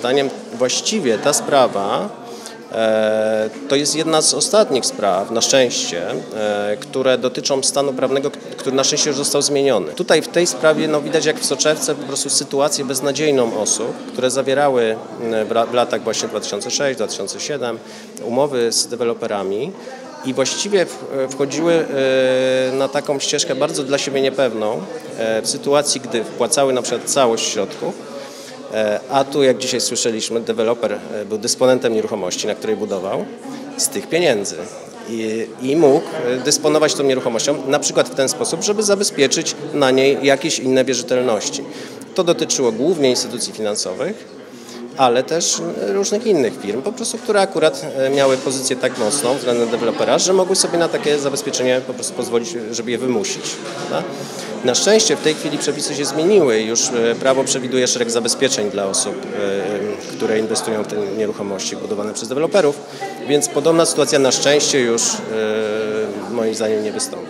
zdaniem właściwie ta sprawa e, to jest jedna z ostatnich spraw, na szczęście, e, które dotyczą stanu prawnego, który na szczęście już został zmieniony. Tutaj w tej sprawie no, widać jak w soczewce po prostu sytuację beznadziejną osób, które zawierały m, w la- w latach właśnie 2006-2007 umowy z deweloperami i właściwie wchodziły e, na taką ścieżkę bardzo dla siebie niepewną e, w sytuacji, gdy wpłacały na przykład całość środków, e, a tu jak dzisiaj słyszeliśmy, deweloper e, był dysponentem nieruchomości, na której budował, z tych pieniędzy. I, I mógł e, dysponować tą nieruchomością na przykład w ten sposób, żeby zabezpieczyć na niej jakieś inne wierzytelności. To dotyczyło głównie instytucji finansowych, ale też różnych innych firm, po prostu, które akurat e, miały pozycję tak mocną względem dewelopera, że mogły sobie na takie zabezpieczenie po prostu pozwolić, żeby je wymusić. prawda? Na szczęście w tej chwili przepisy się zmieniły już e, prawo przewiduje szereg zabezpieczeń dla osób, e, które inwestują w te nieruchomości budowane przez deweloperów, więc podobna sytuacja na szczęście już moim zdaniem nie wystąpi.